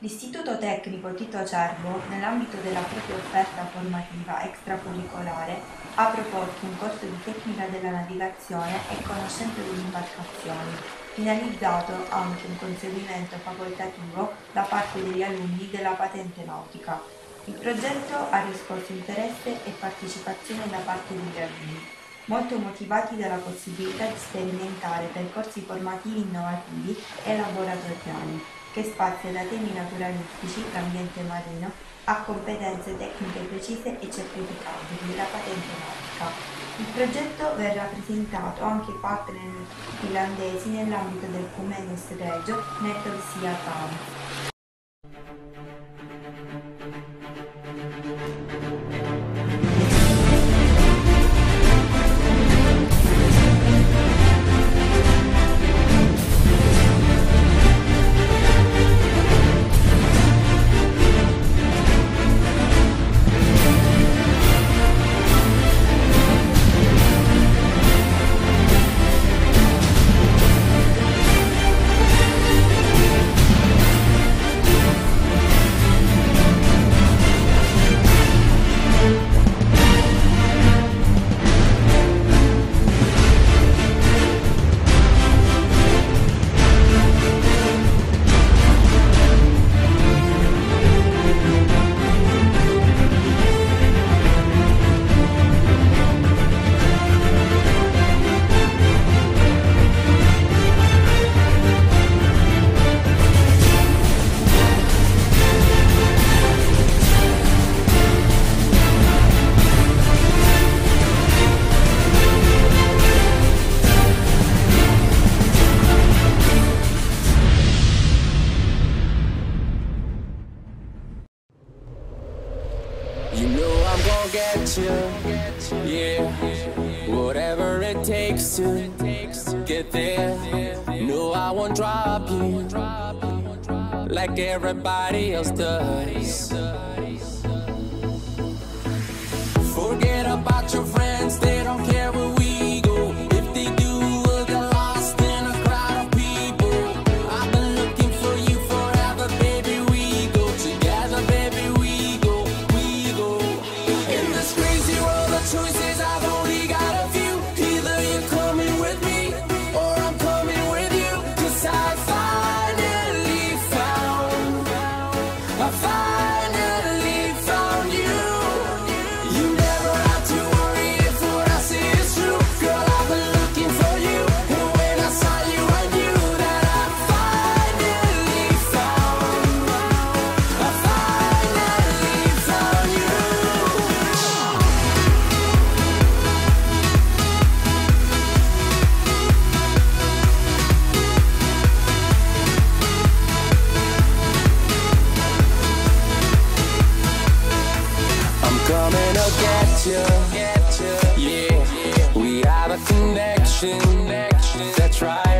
L'Istituto Tecnico Tito Acerbo, nell'ambito della propria offerta formativa extracurricolare, ha proposto un corso di tecnica della navigazione e conoscenza delle imbarcazioni, finalizzato anche un conseguimento facoltativo da parte degli alunni della patente nautica. Il progetto ha riscosso interesse e partecipazione da parte degli alunni, molto motivati dalla possibilità di sperimentare percorsi formativi innovativi e laboratoriali che spazia da temi naturalistici, l'ambiente marino, a competenze tecniche precise e certificabili, la patente nautica. Il progetto verrà presentato anche ai partner finlandesi nell'ambito del Cumenes Regio Network Sea Towns. You, yeah. Whatever it takes to get there. No, I won't drop you like everybody else does. You. Yeah, we have a connection. That's right.